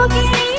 walking.